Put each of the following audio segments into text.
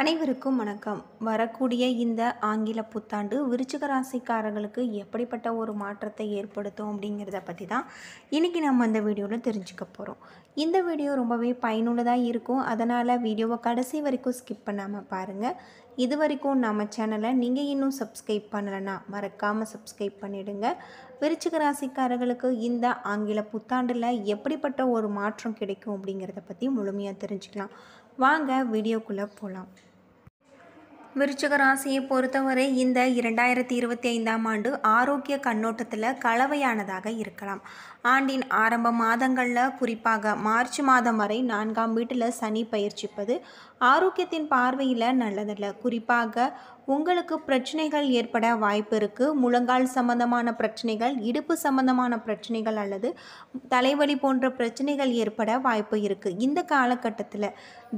அனைவருக்கும் வணக்கம். வரக்கூடிய இந்த ஆங்கில புத்தாண்டு விருச்சிக ராசிக்காரர்களுக்கு எப்படிப்பட்ட ஒரு மாற்றத்தை ஏற்படுத்தும் அப்படிங்கிறத பற்றி தான் இன்றைக்கி நம்ம இந்த வீடியோவில் தெரிஞ்சுக்க போகிறோம் இந்த வீடியோ ரொம்பவே பயனுள்ளதாக இருக்கும். அதனால் வீடியோவை கடைசி வரைக்கும் ஸ்கிப் பண்ணாமல் பாருங்கள் இது வரைக்கும் நம்ம சேனலை நீங்கள் இன்னும் சப்ஸ்கிரைப் பண்ணலைன்னா மறக்காமல் சப்ஸ்கிரைப் பண்ணிவிடுங்க விருச்சிக ராசிக்காரர்களுக்கு இந்த ஆங்கில புத்தாண்டில் எப்படிப்பட்ட ஒரு மாற்றம் கிடைக்கும் அப்படிங்கிறத பற்றி முழுமையாக தெரிஞ்சுக்கலாம். வாங்க வீடியோக்குள்ளே போகலாம் விருச்சிக ராசியை பொறுத்தவரை இந்த இரண்டாயிரத்தி இருபத்தி ஐந்தாம் ஆண்டு ஆரோக்கிய கண்ணோட்டத்தில் கலவையானதாக இருக்கலாம். ஆண்டின் ஆரம்ப மாதங்களில் குறிப்பாக மார்ச் மாதம் வரை நான்காம் வீட்டில் சனி பயிற்சிப்பது ஆரோக்கியத்தின் பார்வையில் நல்லதல்ல. குறிப்பாக உங்களுக்கு பிரச்சனைகள் ஏற்பட வாய்ப்பு இருக்குது முழங்கால் சம்பந்தமான பிரச்சனைகள் இடுப்பு சம்பந்தமான பிரச்சனைகள் அல்லது தலைவலி போன்ற பிரச்சனைகள் ஏற்பட வாய்ப்பு இருக்குது இந்த காலகட்டத்தில்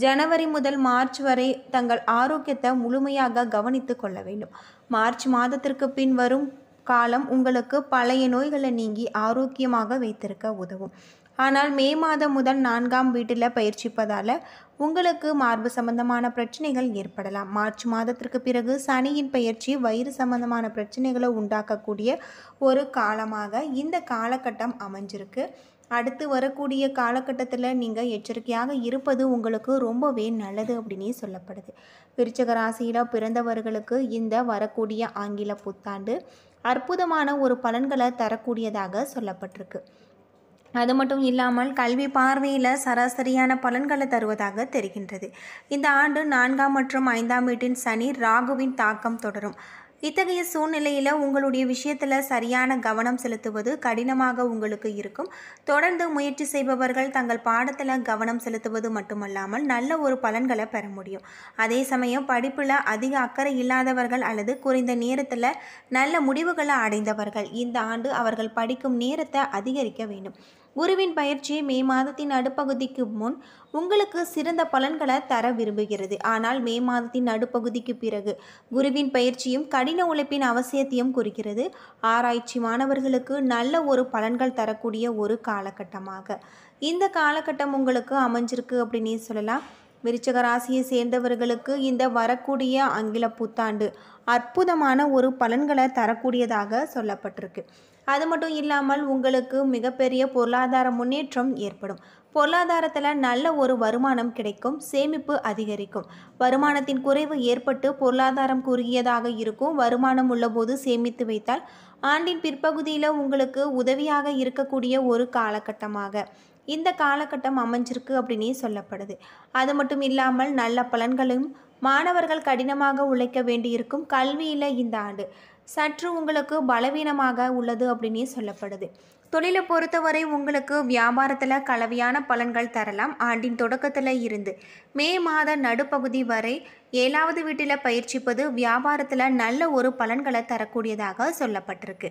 ஜனவரி முதல் மார்ச் வரை தங்கள் ஆரோக்கியத்தை முழுமையாக கவனித்து கொள்ள வேண்டும். மார்ச் மாதத்திற்கு பின் வரும் காலம் உங்களுக்கு பழைய நோய்களை நீங்கி ஆரோக்கியமாக வைத்திருக்க உதவும். ஆனால் மே மாதம் முதல் நான்காம் வீட்டில் பயிற்சிப்பதால் உங்களுக்கு மார்பு சம்பந்தமான பிரச்சனைகள் ஏற்படலாம். மார்ச் மாதத்திற்கு பிறகு சனியின் பயிற்சி வயிறு சம்பந்தமான பிரச்சனைகளை உண்டாக்கக்கூடிய ஒரு காலமாக இந்த காலகட்டம் அமைஞ்சிருக்கு. அடுத்து வரக்கூடிய காலகட்டத்தில் நீங்கள் எச்சரிக்கையாக இருப்பது உங்களுக்கு ரொம்பவே நல்லது அப்படின்னே சொல்லப்படுது. விருச்சக ராசியில் பிறந்தவர்களுக்கு இந்த வரக்கூடிய ஆங்கில புத்தாண்டு அற்புதமான ஒரு பலன்களை தரக்கூடியதாக சொல்லப்பட்டிருக்கு. அது மட்டும் இல்லாமல் கல்வி பார்வையில் சராசரியான பலன்களை தருவதாக தெரிகின்றது. இந்த ஆண்டு நான்காம் மற்றும் ஐந்தாம் வீட்டின் சனி ராகுவின் தாக்கம் தொடரும். இத்தகைய சூழ்நிலையில் உங்களுடைய விஷயத்தில் சரியான கவனம் செலுத்துவது கடினமாக உங்களுக்கு இருக்கும். தொடர்ந்து முயற்சி செய்பவர்கள் தங்கள் பாடத்தில் கவனம் செலுத்துவது மட்டுமல்லாமல் நல்ல ஒரு பலன்களை பெற முடியும். அதே சமயம் படிப்பில் அதிக அக்கறை இல்லாதவர்கள் அல்லது குறைந்த நேரத்தில் நல்ல முடிவுகளை அடைந்தவர்கள் இந்த ஆண்டு அவர்கள் படிக்கும் நேரத்தை அதிகரிக்க வேண்டும். குருவின் பயிற்சி மே மாதத்தின் நடுப்பகுதிக்கு முன் உங்களுக்கு சிறந்த பலன்களை தர விரும்புகிறது. ஆனால் மே மாதத்தின் நடுப்பகுதிக்கு பிறகு குருவின் பயிற்சியும் கடின உழைப்பின் அவசியத்தையும் குறிக்கிறது. ஆராய்ச்சி மாணவர்களுக்கு நல்ல ஒரு பலன்கள் தரக்கூடிய ஒரு காலகட்டமாக. இந்த காலகட்டம் உங்களுக்கு அமைஞ்சிருக்கு அப்படின்னு சொல்லலாம். விருச்சக ராசியை சேர்ந்தவர்களுக்கு இந்த வரக்கூடிய ஆங்கில புத்தாண்டு அற்புதமான ஒரு பலன்களை தரக்கூடியதாக சொல்லப்பட்டிருக்கு. அது மட்டும் இல்லாமல் உங்களுக்கு மிகப்பெரிய பொருளாதார முன்னேற்றம் ஏற்படும். பொருளாதாரத்தில் நல்ல ஒரு வருமானம் கிடைக்கும் சேமிப்பு அதிகரிக்கும். வருமானத்தின் குறைவு ஏற்பட்டு பொருளாதாரம் குறுகியதாக இருக்கும். வருமானம் உள்ளபோது சேமித்து வைத்தால் ஆண்டின் பிற்பகுதியில் உங்களுக்கு உதவியாக இருக்கக்கூடிய ஒரு காலகட்டமாக இந்த காலகட்டம் அமைஞ்சிருக்கு அப்படின்னே சொல்லப்படுது. அது மட்டும் இல்லாமல் நல்ல பலன்களும் மாணவர்கள் கடினமாக உழைக்க வேண்டியிருக்கும் கல்வியில் இந்த ஆண்டு. சற்று உங்களுக்கு பலவீனமாக உள்ளது அப்படின்னே சொல்லப்படுது. தொழிலை பொறுத்தவரை உங்களுக்கு வியாபாரத்தில் கலவையான பலன்கள் தரலாம். ஆண்டின் தொடக்கத்தில் இருந்து மே மாத நடுப்பகுதி வரை ஏழாவது வீட்டில் பயிற்சிப்பது வியாபாரத்தில் நல்ல ஒரு பலன்களை தரக்கூடியதாக சொல்லப்பட்டிருக்கு.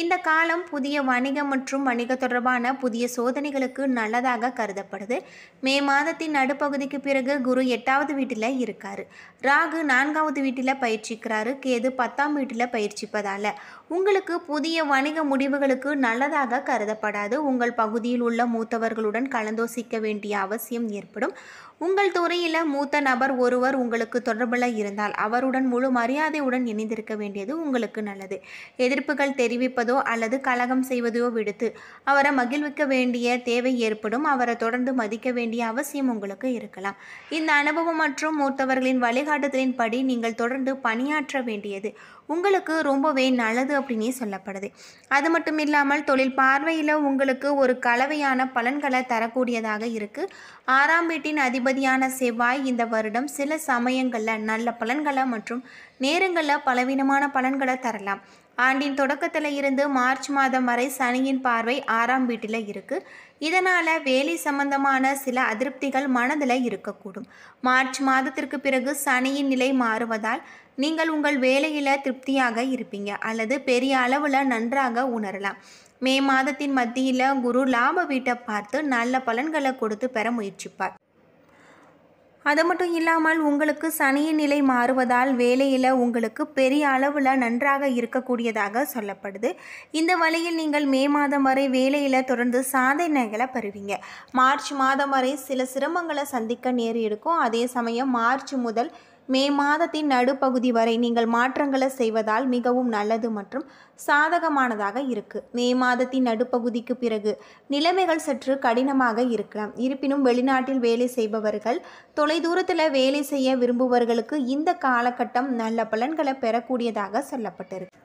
இந்த காலம் புதிய வணிகம் மற்றும் வணிக தொடர்பான புதிய சோதனைகளுக்கு நல்லதாக கருதப்படுது. மே மாதத்தின் நடுப்பகுதிக்கு பிறகு குரு எட்டாவது வீட்டில் இருக்கார். ராகு நான்காவது வீட்டில் பயிற்சிக்கிறாரு. கேது பத்தாம் வீட்டில் பயிற்சிப்பதால். உங்களுக்கு புதிய வணிக முடிவுகளுக்கு நல்லதாக கருதப்படாது. உங்கள் பகுதியில் உள்ள மூத்தவர்களுடன் கலந்தோசிக்க வேண்டிய அவசியம் ஏற்படும். உங்கள் துறையில் மூத்த நபர் ஒருவர் உங்களுக்கு தொடர்பில் இருந்தால் அவருடன் முழு மரியாதையுடன் இணைந்திருக்க வேண்டியது உங்களுக்கு நல்லது. எதிர்ப்புகள் தெரிவிப்பதோ அல்லது கலகம் செய்வதோ விடுத்து அவரை மகிழ்விக்க வேண்டிய தேவை ஏற்படும் அவரை தொடர்ந்து மதிக்க வேண்டிய அவசியம் உங்களுக்கு இருக்கலாம். இந்த அனுபவம் மற்றும் மூத்தவர்களின் வழிகாட்டுதலின்படி நீங்கள் தொடர்ந்து பணியாற்ற வேண்டியது உங்களுக்கு ரொம்பவே நல்லது அப்படின்னே சொல்லப்படுது. அது மட்டும் இல்லாமல் தொழில் பார்வையில் உங்களுக்கு ஒரு கலவையான பலன்களை தரக்கூடியதாக இருக்குது ஆறாம் வீட்டின் அதிபதியான செவ்வாய் இந்த வருடம் சில சமயங்களில் நல்ல பலன்களை மற்றும் நேரங்களில் பலவீனமான பலன்களை தரலாம். ஆண்டின் தொடக்கத்தில் இருந்து மார்ச் மாதம் வரை சனியின் பார்வை ஆறாம் வீட்டில் இருக்குது இதனால் வேலை சம்பந்தமான சில அதிருப்திகள் மனதில் இருக்கக்கூடும். மார்ச் மாதத்திற்கு பிறகு சனியின் நிலை மாறுவதால் நீங்கள் உங்கள் வேலையில் திருப்தியாக இருப்பீங்க அல்லது பெரிய அளவில் நன்றாக உணரலாம். மே மாதத்தின் மத்தியில் குரு லாப வீட்டை பார்த்து நல்ல பலன்களை கொடுத்து பெற முயற்சிப்பார். அது மட்டும் இல்லாமல் உங்களுக்கு சனியின் நிலை மாறுவதால் வேலையில் உங்களுக்கு பெரிய அளவில் நன்றாக இருக்கக்கூடியதாக சொல்லப்படுது. இந்த வழியில் நீங்கள் மே மாதம் வரை வேலையில் தொடர்ந்து சாதனைகளை பெறுவீங்க. மார்ச் மாதம் வரை சில சிரமங்களை சந்திக்க நேரிருக்கும். அதே சமயம் மார்ச் முதல் மே மாதத்தின் நடுப்பகுதி வரை நீங்கள் மாற்றங்களை செய்வதால் மிகவும் நல்லது மற்றும் சாதகமானதாக இருக்கு. மே மாதத்தின் நடுப்பகுதிக்கு பிறகு நிலைமைகள் சற்று கடினமாக இருக்கலாம். இருப்பினும் வெளிநாட்டில் வேலை செய்பவர்கள் தொலைதூரத்தில் வேலை செய்ய விரும்புபவர்களுக்கு இந்த காலகட்டம் நல்ல பலன்களை பெறக்கூடியதாக சொல்லப்பட்டிருக்கு.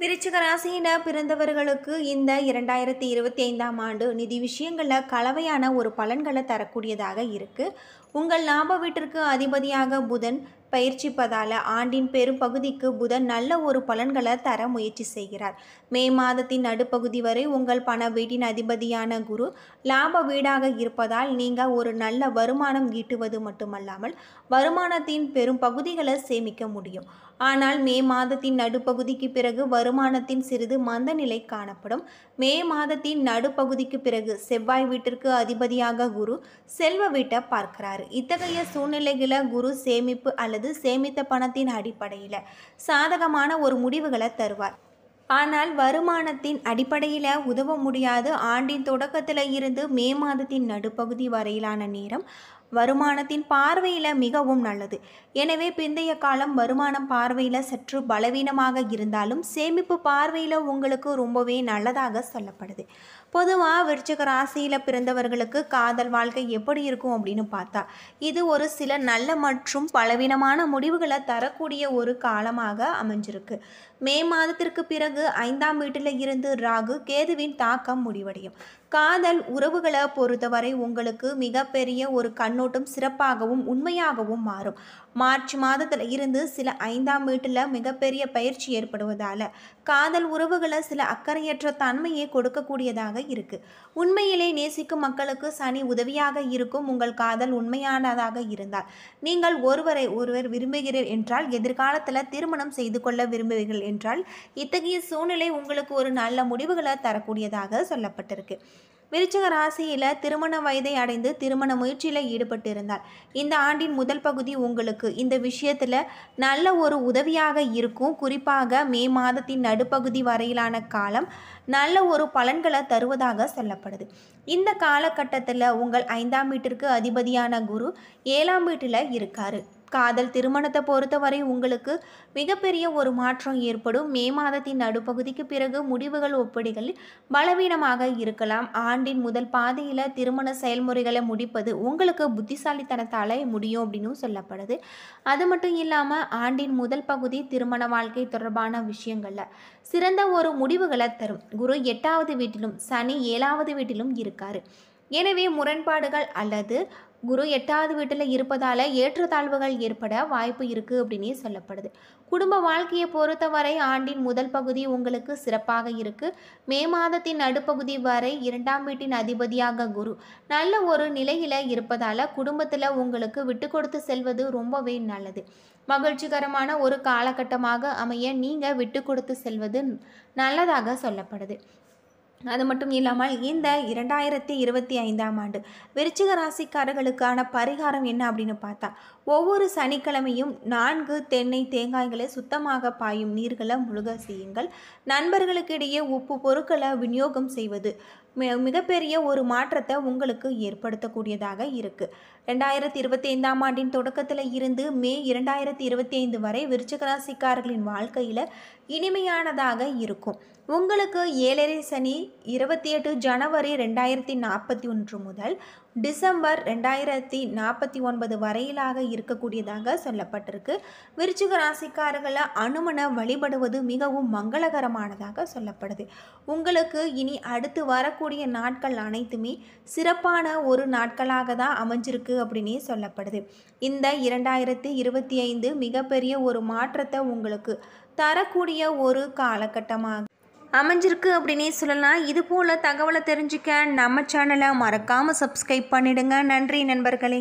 விருச்சிக ராசியில் பிறந்தவர்களுக்கு இந்த இரண்டாயிரத்தி இருபத்தி ஐந்தாம் ஆண்டு நிதி விஷயங்களில் கலவையான ஒரு பலன்களை தரக்கூடியதாக இருக்குது உங்கள் லாப வீட்டிற்கு அதிபதியாக புதன் பயிற்சிப்பதால் ஆண்டின் பெரும் பகுதிக்கு புதன் நல்ல ஒரு பலன்களை தர முயற்சி செய்கிறார். மே மாதத்தின் நடுப்பகுதி வரை உங்கள் பண வீட்டின் அதிபதியான குரு லாப வீடாக இருப்பதால் நீங்கள் ஒரு நல்ல வருமானம் ஈட்டுவது மட்டுமல்லாமல் வருமானத்தின் பெரும் பகுதிகளை சேமிக்க முடியும். ஆனால் மே மாதத்தின் நடுப்பகுதிக்கு பிறகு வருமானத்தின் சிறிது மந்த நிலை காணப்படும். மே மாதத்தின் நடுப்பகுதிக்கு பிறகு செவ்வாய் வீட்டிற்கு அதிபதியாக குரு செல்வ வீட்டை பார்க்கிறார். இத்தகைய சூழ்நிலைகளை குரு சேமிப்பு அல்லது சேமித்த பணத்தின் அடிப்படையில் சாதகமான ஒரு முடிவுகளை தருவார். ஆனால் வருமானத்தின் அடிப்படையில் உதவ முடியாது ஆண்டின் தொடக்கத்தில் இருந்து மே மாதத்தின் நடுப்பகுதி வரையிலான நேரம் வருமானத்தின் பார்வையில் மிகவும் நல்லது. எனவே பிந்தைய காலம் வருமானம் பார்வையில் சற்று பலவீனமாக இருந்தாலும் சேமிப்பு பார்வையில் உங்களுக்கு ரொம்பவே நல்லதாக சொல்லப்படுது. பொதுவாக விருச்சிக ராசியில் பிறந்தவர்களுக்கு காதல் வாழ்க்கை எப்படி இருக்கும் அப்படின்னு பார்த்தா இது ஒரு சில நல்ல மற்றும் பலவீனமான முடிவுகளை தரக்கூடிய ஒரு காலமாக அமைஞ்சிருக்கு. மே மாதத்திற்கு பிறகு ஐந்தாம் வீட்டில் இருந்து ராகு கேதுவின் தாக்கம் முடிவடையும். காதல் உறவுகளை பொறுத்தவரை உங்களுக்கு மிகப்பெரிய ஒரு கண்ணோட்டம் சிறப்பாகவும் உண்மையாகவும் மாறும். மார்ச் மாதத்தில் இருந்து சில ஐந்தாம் வீட்டில் மிகப்பெரிய பயிற்சி ஏற்படுவதால் காதல் உறவுகளை சில அக்கறையற்ற தன்மையை கொடுக்கக்கூடியதாக இருக்குது உண்மையிலே நேசிக்கும் மக்களுக்கு சனி உதவியாக இருக்கும் உங்கள் காதல் உண்மையானதாக இருந்தால் நீங்கள் ஒருவரை ஒருவர் விரும்புகிறீர் என்றால் எதிர்காலத்தில் திருமணம் செய்து கொள்ள விரும்புவீர்கள் என்றால் இத்தகைய சூழ்நிலை உங்களுக்கு ஒரு நல்ல முடிவுகளை தரக்கூடியதாக சொல்லப்பட்டிருக்கு. விருச்சிக ராசியில் திருமண வயதை அடைந்து திருமண முயற்சியில் ஈடுபட்டிருந்தார் இந்த ஆண்டின் முதல் பகுதி உங்களுக்கு. இந்த விஷயத்தில் நல்ல ஒரு உதவியாக இருக்கும். குறிப்பாக மே மாதத்தின் நடுப்பகுதி வரையிலான காலம் நல்ல ஒரு பலன்களை தருவதாக சொல்லப்படுது. இந்த காலகட்டத்தில் உங்கள் ஐந்தாம் வீட்டிற்கு அதிபதியான குரு ஏழாம் வீட்டில் இருக்காரு. காதல் திருமணத்தை பொறுத்தவரை உங்களுக்கு மிகப்பெரிய ஒரு மாற்றம் ஏற்படும். மே மாதத்தின் நடுப்பகுதிக்கு பிறகு முடிவுகள் ஒப்படைகளில் பலவீனமாக இருக்கலாம். ஆண்டின் முதல் பாதையில் திருமண செயல்முறைகளை முடிப்பது உங்களுக்கு புத்திசாலித்தனத்தால் முடியும் அப்படின்னு சொல்லப்படுது. அது மட்டும் இல்லாமல் ஆண்டின் முதல் பகுதி திருமண வாழ்க்கை தொடர்பான விஷயங்களில் சிறந்த ஒரு முடிவுகளை தரும். குரு எட்டாவது வீட்டிலும் சனி ஏழாவது வீட்டிலும் இருக்காரு. எனவே முரண்பாடுகள் அல்லது குரு எட்டாவது வீட்டில் இருப்பதால் ஏற்றத்தாழ்வுகள் ஏற்பட வாய்ப்பு இருக்குது அப்படின்னே சொல்லப்படுது. குடும்ப வாழ்க்கையை பொறுத்தவரை ஆண்டின் முதல் பகுதி உங்களுக்கு சிறப்பாக இருக்குது மே மாதத்தின் நடுப்பகுதி வரை இரண்டாம் வீட்டின் அதிபதியாக குரு. நல்ல ஒரு நிலையில் இருப்பதால் குடும்பத்தில் உங்களுக்கு விட்டு கொடுத்து செல்வது ரொம்பவே நல்லது. மகிழ்ச்சிகரமான ஒரு காலகட்டமாக அமைய நீங்கள் விட்டு கொடுத்து செல்வது நல்லதாக சொல்லப்படுது. அது மட்டும் இல்லாமல் இந்த இரண்டாயிரத்தி இருபத்தி ஐந்தாம் ஆண்டு விருச்சிக ராசிக்காரர்களுக்கான பரிகாரம் என்ன அப்படின்னு பார்த்தா ஒவ்வொரு சனிக்கிழமையும் நான்கு தென்னை தேங்காய்களை சுத்தமாக பாயும் நீர்களை முழுக செய்யுங்கள். நண்பர்களுக்கிடையே உப்பு பொருட்களை விநியோகம் செய்வது மிகப்பெரிய ஒரு மாற்றத்தை உங்களுக்கு ஏற்படுத்தக்கூடியதாக இருக்குது ரெண்டாயிரத்தி இருபத்தி ஐந்தாம் ஆண்டின் தொடக்கத்தில் இருந்து மே இரண்டாயிரத்தி இருபத்தி ஐந்து வரை விருச்சிகராசிக்காரர்களின் வாழ்க்கையில் இனிமையானதாக இருக்கும். உங்களுக்கு ஏழரை சனி இருபத்தி எட்டு ஜனவரி ரெண்டாயிரத்தி நாற்பத்தி ஒன்று முதல் டிசம்பர் ரெண்டாயிரத்தி நாற்பத்தி ஒன்பது வரையிலாக இருக்கக்கூடியதாக சொல்லப்பட்டிருக்கு. விருச்சிக ராசிக்காரர்களை அனுமனை வழிபடுவது மிகவும் மங்களகரமானதாக சொல்லப்படுது. உங்களுக்கு இனி அடுத்து வரக்கூடிய நாட்கள் அனைத்துமே சிறப்பான ஒரு நாட்களாக தான் அமைஞ்சிருக்கு அப்படின்னே சொல்லப்படுது. இந்த இரண்டாயிரத்தி இருபத்தி ஐந்து மிகப்பெரிய ஒரு மாற்றத்தை உங்களுக்கு தரக்கூடிய ஒரு காலகட்டமாக அமைஞ்சிருக்கு அப்படின்னே சொல்லலாம். இது போல் தகவலை தெரிஞ்சுக்க நம்ம சேனலை மறக்காமல் சப்ஸ்கிரைப் பண்ணிடுங்க. நன்றி நண்பர்களே.